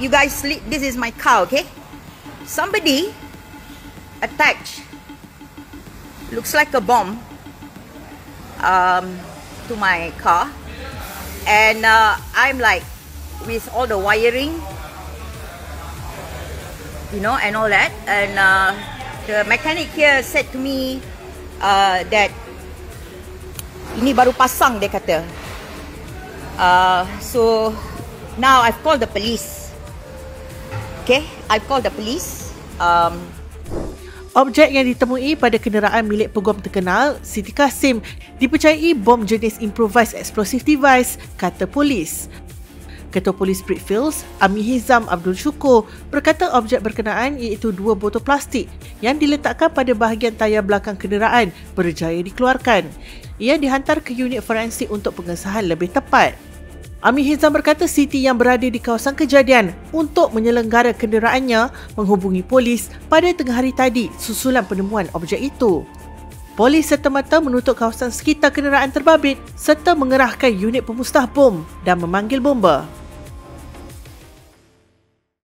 you guys sleep. This is my car, okay? Somebody attached, looks like a bomb, um, to my car. And uh, I'm like, with all the wiring, you know, and all that. And uh, the mechanic here said to me uh, that ini baru pasang dia kata. Uh, so now I've called the police. Okay, I've called the police. Um, Objek yang ditemui pada kenderaan milik peguam terkenal, Siti Kasim, dipercayai bom jenis improvised explosive device, kata polis. Ketua Polis Brickfields, Ami Hizam Abdul Syukur, berkata objek berkenaan iaitu dua botol plastik yang diletakkan pada bahagian tayar belakang kenderaan berjaya dikeluarkan. Ia dihantar ke unit forensik untuk pengesahan lebih tepat. Ami Hizam berkata Siti yang berada di kawasan kejadian untuk menyelenggara kenderaannya menghubungi polis pada tengah hari tadi susulan penemuan objek itu. Polis serta-merta menutup kawasan sekitar kenderaan terbabit serta mengerahkan unit pemusnah bom dan memanggil bomba.